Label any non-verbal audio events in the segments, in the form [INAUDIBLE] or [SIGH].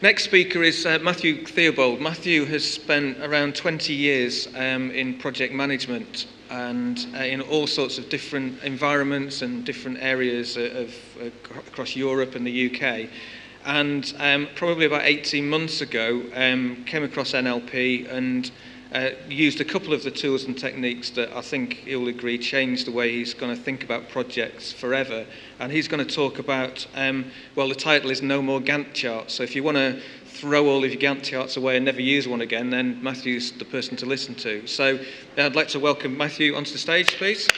Next speaker is uh, Matthew Theobald. Matthew has spent around 20 years um, in project management and uh, in all sorts of different environments and different areas of, of across Europe and the UK. And um, probably about 18 months ago, um, came across NLP and uh, used a couple of the tools and techniques that I think he'll agree changed the way he's going to think about projects forever. And he's going to talk about, um, well, the title is No More Gantt Charts. So if you want to throw all of your Gantt charts away and never use one again, then Matthew's the person to listen to. So I'd like to welcome Matthew onto the stage, please.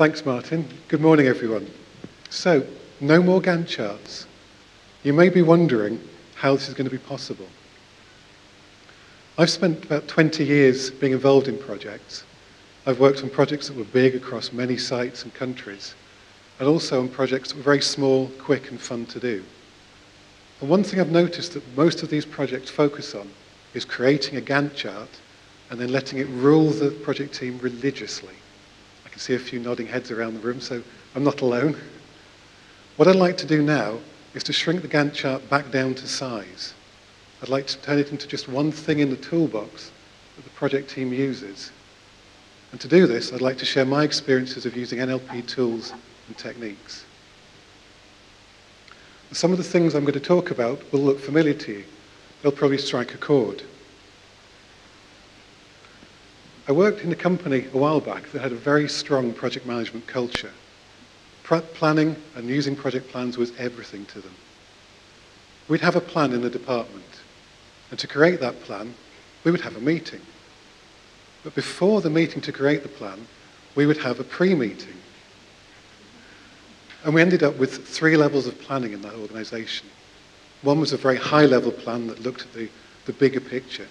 Thanks, Martin. Good morning, everyone. So, no more Gantt charts. You may be wondering how this is going to be possible. I've spent about 20 years being involved in projects. I've worked on projects that were big across many sites and countries, and also on projects that were very small, quick, and fun to do. And one thing I've noticed that most of these projects focus on is creating a Gantt chart and then letting it rule the project team religiously can see a few nodding heads around the room, so I'm not alone. What I'd like to do now is to shrink the Gantt chart back down to size. I'd like to turn it into just one thing in the toolbox that the project team uses. And to do this, I'd like to share my experiences of using NLP tools and techniques. some of the things I'm going to talk about will look familiar to you. They'll probably strike a chord. I worked in a company a while back that had a very strong project management culture. planning and using project plans was everything to them. We'd have a plan in the department, and to create that plan, we would have a meeting. But before the meeting to create the plan, we would have a pre-meeting. And we ended up with three levels of planning in that organization. One was a very high-level plan that looked at the, the bigger picture.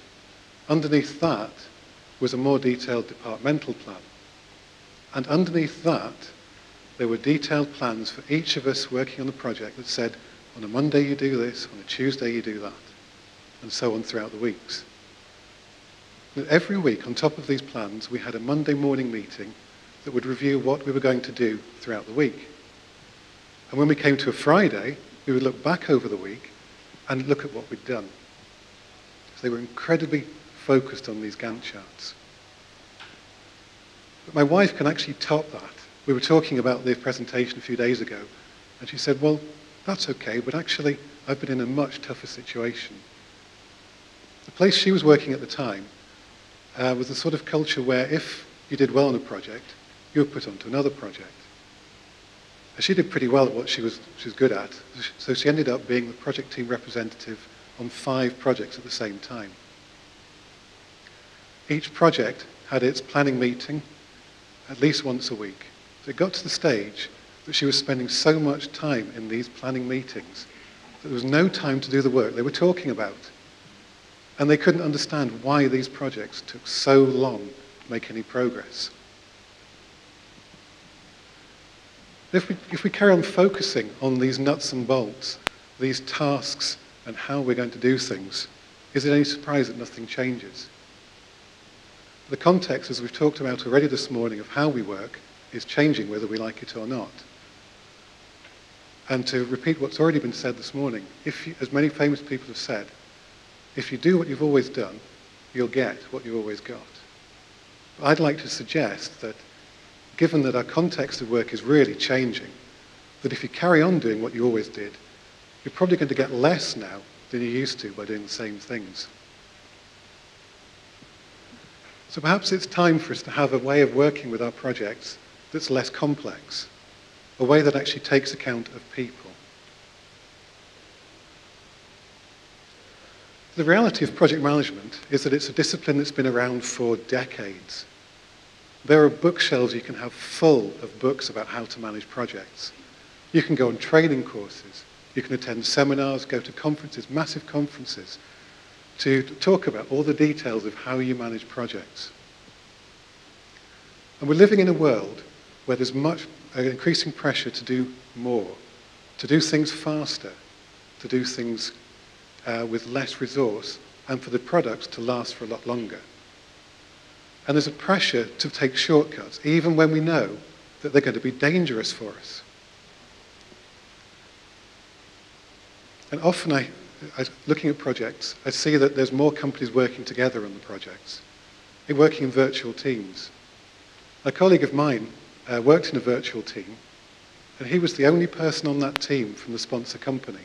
Underneath that, was a more detailed departmental plan. And underneath that, there were detailed plans for each of us working on the project that said, on a Monday you do this, on a Tuesday you do that, and so on throughout the weeks. And every week, on top of these plans, we had a Monday morning meeting that would review what we were going to do throughout the week. And when we came to a Friday, we would look back over the week and look at what we'd done. So they were incredibly focused on these Gantt charts. But my wife can actually top that. We were talking about the presentation a few days ago, and she said, well, that's okay, but actually I've been in a much tougher situation. The place she was working at the time uh, was the sort of culture where if you did well on a project, you were put onto another project. And she did pretty well at what she was, she was good at, so she ended up being the project team representative on five projects at the same time. Each project had its planning meeting at least once a week. So it got to the stage that she was spending so much time in these planning meetings that there was no time to do the work they were talking about. And they couldn't understand why these projects took so long to make any progress. If we, if we carry on focusing on these nuts and bolts, these tasks and how we're going to do things, is it any surprise that nothing changes? The context, as we've talked about already this morning, of how we work is changing whether we like it or not. And to repeat what's already been said this morning, if you, as many famous people have said, if you do what you've always done, you'll get what you've always got. I'd like to suggest that given that our context of work is really changing, that if you carry on doing what you always did, you're probably going to get less now than you used to by doing the same things. So perhaps it's time for us to have a way of working with our projects that's less complex, a way that actually takes account of people. The reality of project management is that it's a discipline that's been around for decades. There are bookshelves you can have full of books about how to manage projects. You can go on training courses. You can attend seminars, go to conferences, massive conferences, to talk about all the details of how you manage projects. And we're living in a world where there's much uh, increasing pressure to do more, to do things faster, to do things uh, with less resource, and for the products to last for a lot longer. And there's a pressure to take shortcuts, even when we know that they're going to be dangerous for us. And often, I, I, looking at projects, I see that there's more companies working together on the projects, They're working in virtual teams. A colleague of mine uh, worked in a virtual team, and he was the only person on that team from the sponsor company.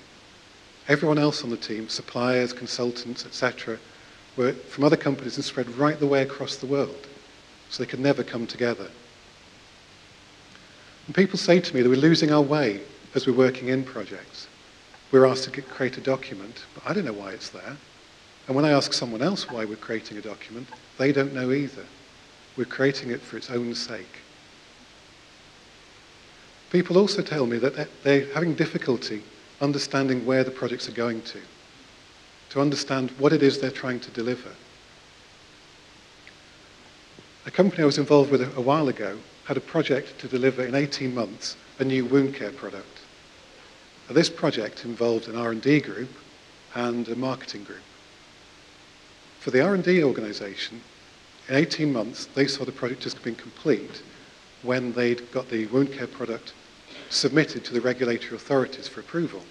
Everyone else on the team, suppliers, consultants, etc., were from other companies and spread right the way across the world, so they could never come together. And people say to me that we're losing our way as we're working in projects. We're asked to create a document, but I don't know why it's there. And when I ask someone else why we're creating a document, they don't know either. We're creating it for its own sake. People also tell me that they're having difficulty understanding where the projects are going to, to understand what it is they're trying to deliver. A company I was involved with a while ago had a project to deliver in 18 months a new wound care product. Now, this project involved an R&D group and a marketing group. For the R&D organization, in 18 months, they saw the project just being complete when they'd got the wound care product submitted to the regulatory authorities for approval.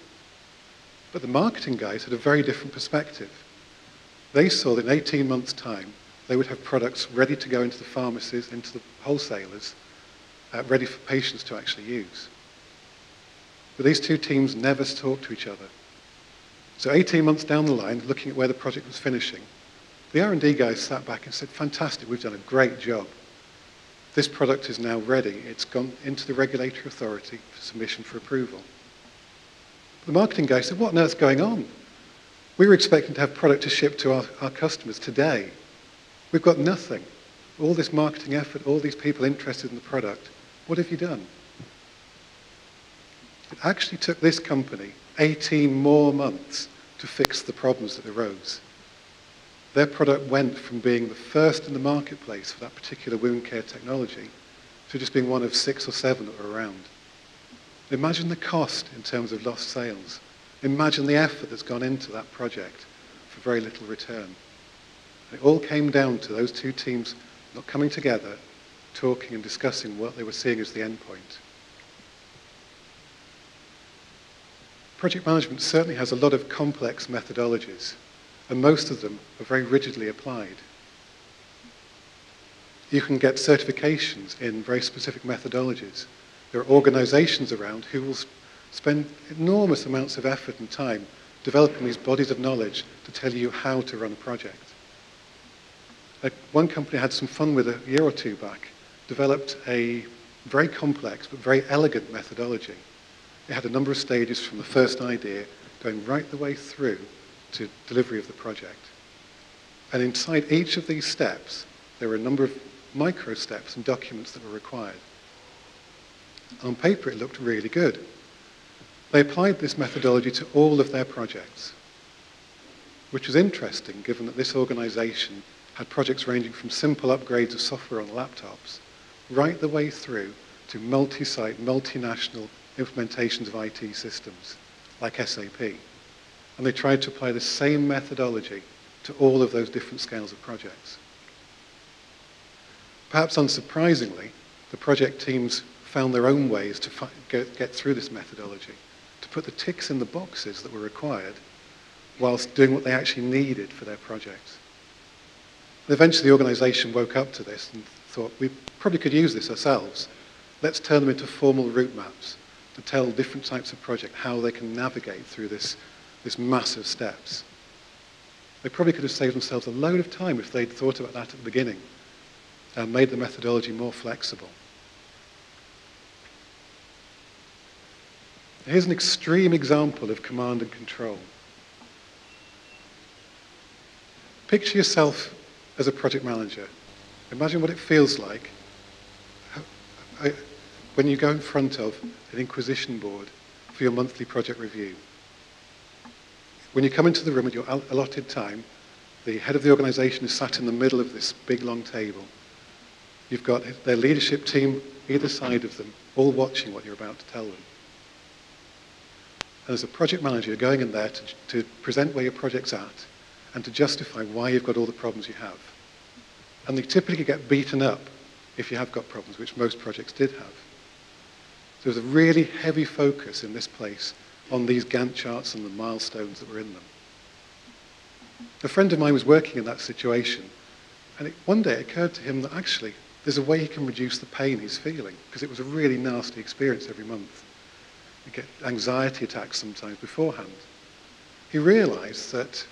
But the marketing guys had a very different perspective. They saw that in 18 months' time, they would have products ready to go into the pharmacies, into the wholesalers, uh, ready for patients to actually use. But these two teams never talked to each other. So 18 months down the line, looking at where the project was finishing, the R&D guys sat back and said, fantastic, we've done a great job. This product is now ready. It's gone into the regulatory authority for submission for approval. The marketing guy said, what on earth's going on? We were expecting to have product to ship to our, our customers today. We've got nothing. All this marketing effort, all these people interested in the product. What have you done? It actually took this company 18 more months to fix the problems that arose. Their product went from being the first in the marketplace for that particular wound care technology to just being one of six or seven that were around. Imagine the cost in terms of lost sales. Imagine the effort that's gone into that project for very little return. It all came down to those two teams not coming together, talking and discussing what they were seeing as the end point. Project management certainly has a lot of complex methodologies, and most of them are very rigidly applied. You can get certifications in very specific methodologies. There are organizations around who will spend enormous amounts of effort and time developing these bodies of knowledge to tell you how to run a project. Like one company I had some fun with a year or two back, developed a very complex but very elegant methodology it had a number of stages from the first idea going right the way through to delivery of the project. And inside each of these steps, there were a number of micro steps and documents that were required. On paper, it looked really good. They applied this methodology to all of their projects, which was interesting given that this organization had projects ranging from simple upgrades of software on laptops right the way through to multi-site, multinational implementations of IT systems like SAP. And they tried to apply the same methodology to all of those different scales of projects. Perhaps unsurprisingly, the project teams found their own ways to get, get through this methodology, to put the ticks in the boxes that were required whilst doing what they actually needed for their projects. And eventually the organization woke up to this and thought, we probably could use this ourselves. Let's turn them into formal route maps to tell different types of project how they can navigate through this, this massive steps. They probably could have saved themselves a load of time if they'd thought about that at the beginning and made the methodology more flexible. Here's an extreme example of command and control. Picture yourself as a project manager. Imagine what it feels like when you go in front of an inquisition board for your monthly project review. When you come into the room at your allotted time, the head of the organization is sat in the middle of this big long table. You've got their leadership team either side of them, all watching what you're about to tell them. And as a project manager, you're going in there to, to present where your project's at and to justify why you've got all the problems you have. And they typically get beaten up if you have got problems, which most projects did have. So there's a really heavy focus in this place on these Gantt charts and the milestones that were in them. A friend of mine was working in that situation, and it, one day it occurred to him that actually there's a way he can reduce the pain he's feeling, because it was a really nasty experience every month. You get anxiety attacks sometimes beforehand. He realized that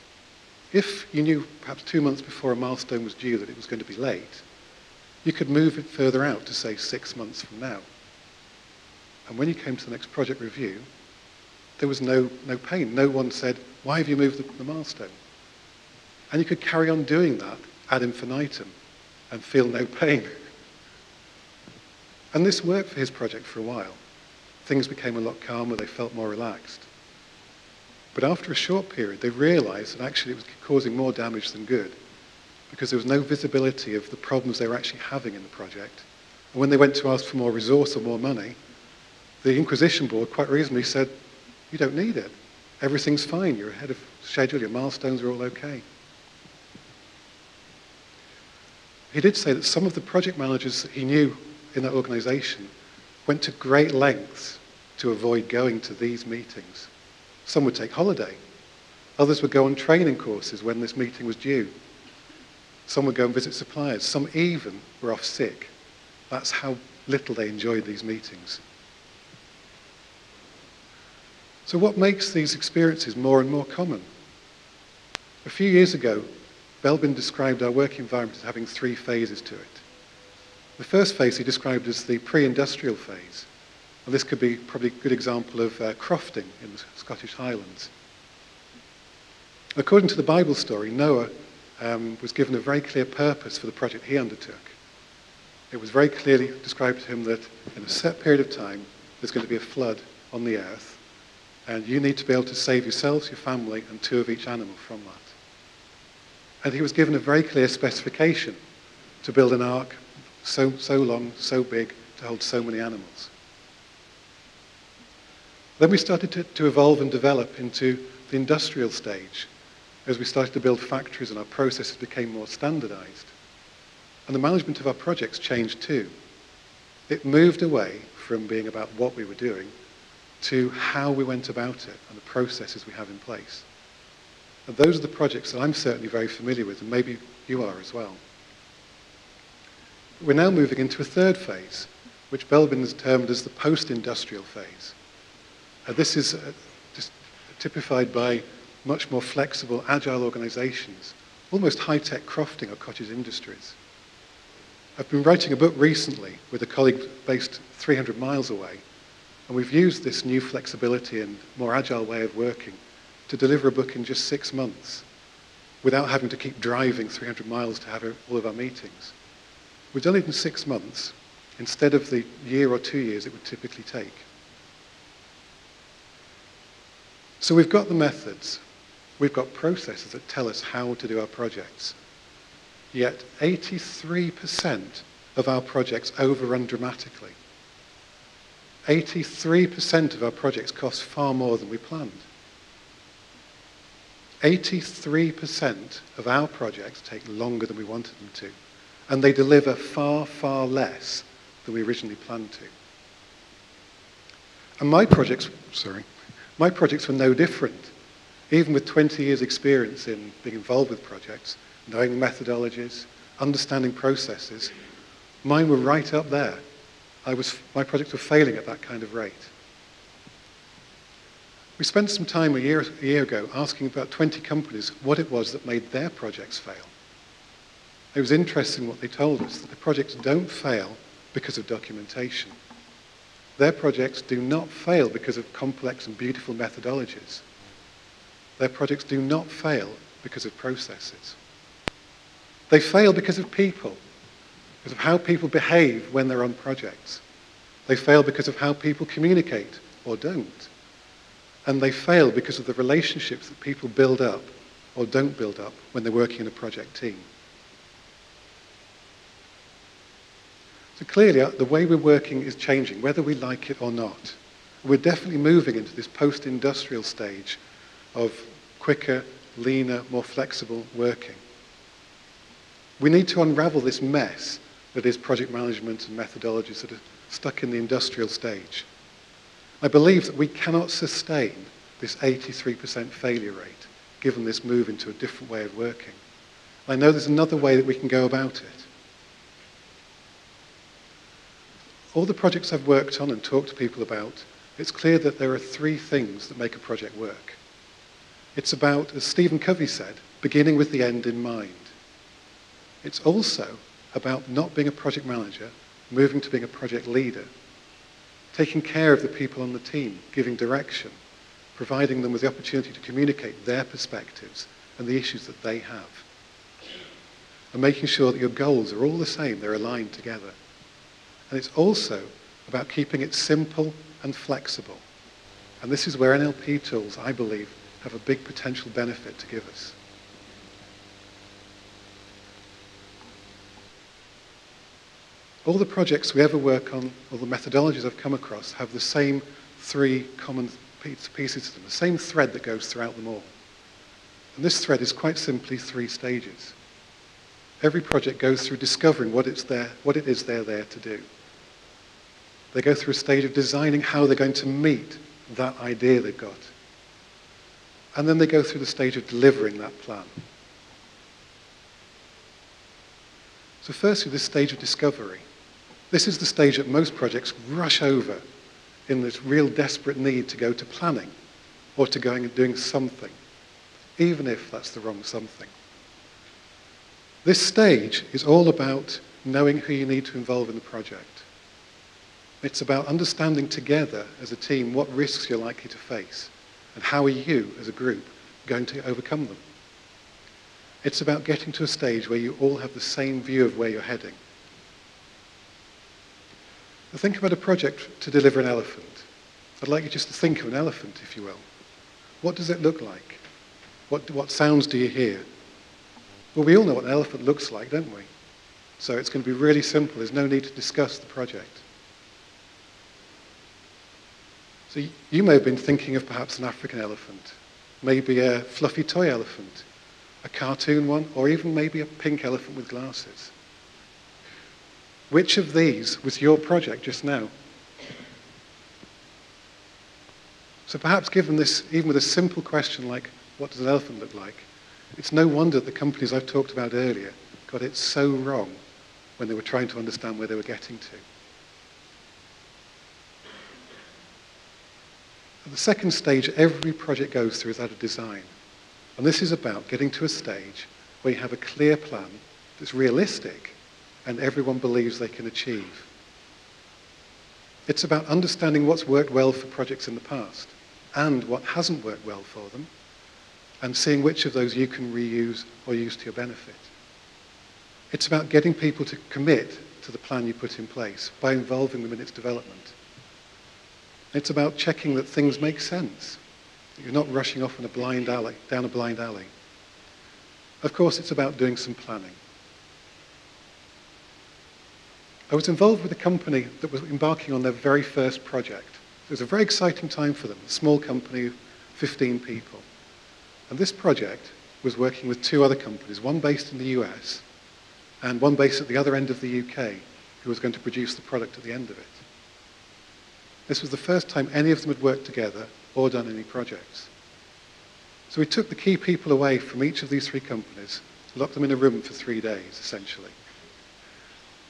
if you knew perhaps two months before a milestone was due that it was going to be late, you could move it further out to say six months from now. And when you came to the next project review, there was no, no pain. No one said, why have you moved the, the milestone? And you could carry on doing that ad infinitum and feel no pain. And this worked for his project for a while. Things became a lot calmer, they felt more relaxed. But after a short period, they realized that actually it was causing more damage than good because there was no visibility of the problems they were actually having in the project. And when they went to ask for more resource or more money, the Inquisition Board quite reasonably said, you don't need it. Everything's fine. You're ahead of schedule. Your milestones are all okay. He did say that some of the project managers that he knew in that organization went to great lengths to avoid going to these meetings. Some would take holiday. Others would go on training courses when this meeting was due. Some would go and visit suppliers. Some even were off sick. That's how little they enjoyed these meetings. So what makes these experiences more and more common? A few years ago, Belbin described our work environment as having three phases to it. The first phase he described as the pre-industrial phase. And this could be probably a good example of uh, crofting in the Scottish Highlands. According to the Bible story, Noah um, was given a very clear purpose for the project he undertook. It was very clearly described to him that in a set period of time, there's going to be a flood on the earth, and you need to be able to save yourselves, your family, and two of each animal from that. And he was given a very clear specification to build an ark so, so long, so big, to hold so many animals. Then we started to, to evolve and develop into the industrial stage as we started to build factories and our processes became more standardized. And the management of our projects changed too. It moved away from being about what we were doing to how we went about it and the processes we have in place. And those are the projects that I'm certainly very familiar with, and maybe you are as well. We're now moving into a third phase, which Belbin has termed as the post-industrial phase. This is uh, just typified by much more flexible, agile organizations, almost high-tech crofting or cottage industries. I've been writing a book recently with a colleague based 300 miles away, and we've used this new flexibility and more agile way of working to deliver a book in just six months without having to keep driving 300 miles to have all of our meetings. We've done it in six months instead of the year or two years it would typically take. So we've got the methods, we've got processes that tell us how to do our projects. Yet 83% of our projects overrun dramatically. 83% of our projects cost far more than we planned. 83% of our projects take longer than we wanted them to, and they deliver far, far less than we originally planned to. And my projects, sorry, my projects were no different. Even with 20 years experience in being involved with projects, knowing methodologies, understanding processes, mine were right up there. I was, my projects were failing at that kind of rate. We spent some time a year, a year ago asking about 20 companies what it was that made their projects fail. It was interesting what they told us, that the projects don't fail because of documentation. Their projects do not fail because of complex and beautiful methodologies. Their projects do not fail because of processes. They fail because of people, because of how people behave when they're on projects. They fail because of how people communicate or don't. And they fail because of the relationships that people build up or don't build up when they're working in a project team. So clearly, uh, the way we're working is changing, whether we like it or not. We're definitely moving into this post-industrial stage of quicker, leaner, more flexible working. We need to unravel this mess that is project management and methodologies that are stuck in the industrial stage. I believe that we cannot sustain this 83% failure rate given this move into a different way of working. I know there's another way that we can go about it. All the projects I've worked on and talked to people about, it's clear that there are three things that make a project work. It's about, as Stephen Covey said, beginning with the end in mind. It's also about not being a project manager, moving to being a project leader, taking care of the people on the team, giving direction, providing them with the opportunity to communicate their perspectives and the issues that they have, and making sure that your goals are all the same, they're aligned together. And it's also about keeping it simple and flexible. And this is where NLP tools, I believe, have a big potential benefit to give us. All the projects we ever work on, all the methodologies I've come across, have the same three common pieces to them, the same thread that goes throughout them all. And this thread is quite simply three stages. Every project goes through discovering what, it's there, what it is they're there to do. They go through a stage of designing how they're going to meet that idea they've got. And then they go through the stage of delivering that plan. So firstly, this stage of discovery. This is the stage that most projects rush over in this real desperate need to go to planning or to going and doing something, even if that's the wrong something. This stage is all about knowing who you need to involve in the project. It's about understanding together as a team what risks you're likely to face and how are you as a group going to overcome them. It's about getting to a stage where you all have the same view of where you're heading think about a project to deliver an elephant. I'd like you just to think of an elephant, if you will. What does it look like? What, what sounds do you hear? Well, we all know what an elephant looks like, don't we? So it's going to be really simple. There's no need to discuss the project. So you may have been thinking of perhaps an African elephant, maybe a fluffy toy elephant, a cartoon one, or even maybe a pink elephant with glasses. Which of these was your project just now? So perhaps given this, even with a simple question like, what does an elephant look like? It's no wonder that the companies I've talked about earlier got it so wrong when they were trying to understand where they were getting to. the second stage every project goes through is that of design. And this is about getting to a stage where you have a clear plan that's realistic and everyone believes they can achieve. It's about understanding what's worked well for projects in the past and what hasn't worked well for them and seeing which of those you can reuse or use to your benefit. It's about getting people to commit to the plan you put in place by involving them in its development. It's about checking that things make sense. That you're not rushing off in a blind alley, down a blind alley. Of course, it's about doing some planning. I was involved with a company that was embarking on their very first project. It was a very exciting time for them, a small company, 15 people. And this project was working with two other companies, one based in the US and one based at the other end of the UK, who was going to produce the product at the end of it. This was the first time any of them had worked together or done any projects. So we took the key people away from each of these three companies, locked them in a room for three days, essentially.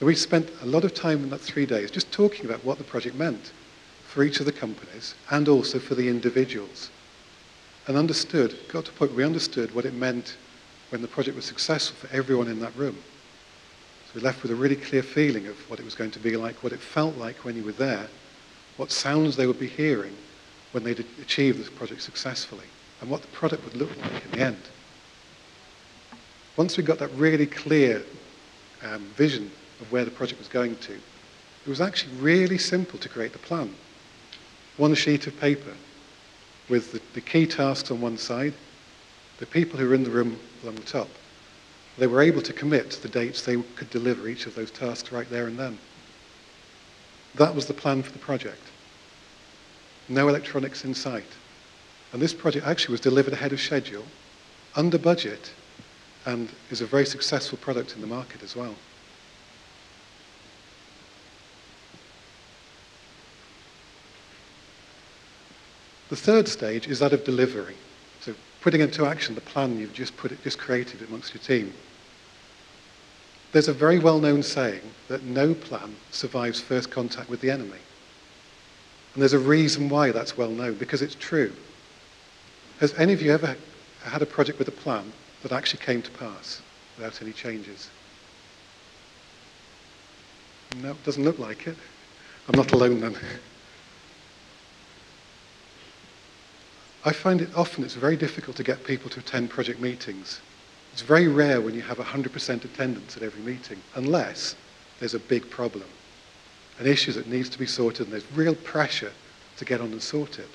And we spent a lot of time in that three days just talking about what the project meant for each of the companies and also for the individuals. And understood, got to a point where we understood what it meant when the project was successful for everyone in that room. So we left with a really clear feeling of what it was going to be like, what it felt like when you were there, what sounds they would be hearing when they'd achieved the project successfully, and what the product would look like in the end. Once we got that really clear um, vision of where the project was going to. It was actually really simple to create the plan. One sheet of paper with the, the key tasks on one side, the people who were in the room along the top. They were able to commit to the dates they could deliver each of those tasks right there and then. That was the plan for the project. No electronics in sight. And this project actually was delivered ahead of schedule, under budget, and is a very successful product in the market as well. The third stage is that of delivery. So putting into action the plan you've just, put it, just created amongst your team. There's a very well-known saying that no plan survives first contact with the enemy. And there's a reason why that's well known, because it's true. Has any of you ever had a project with a plan that actually came to pass without any changes? No, it doesn't look like it. I'm not alone then. [LAUGHS] I find it often it's very difficult to get people to attend project meetings. It's very rare when you have 100% attendance at every meeting, unless there's a big problem, an issue that needs to be sorted and there's real pressure to get on and sort it.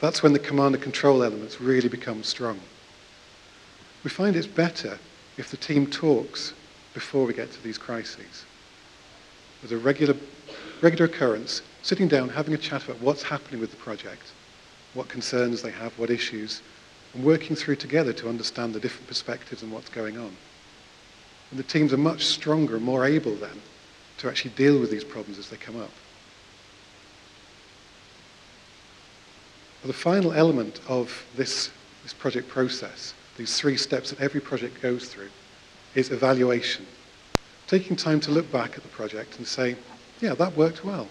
That's when the command and control elements really become strong. We find it's better if the team talks before we get to these crises. There's a regular, regular occurrence, sitting down, having a chat about what's happening with the project, what concerns they have, what issues, and working through together to understand the different perspectives and what's going on. And the teams are much stronger and more able then to actually deal with these problems as they come up. The final element of this, this project process, these three steps that every project goes through, is evaluation. Taking time to look back at the project and say, yeah, that worked well.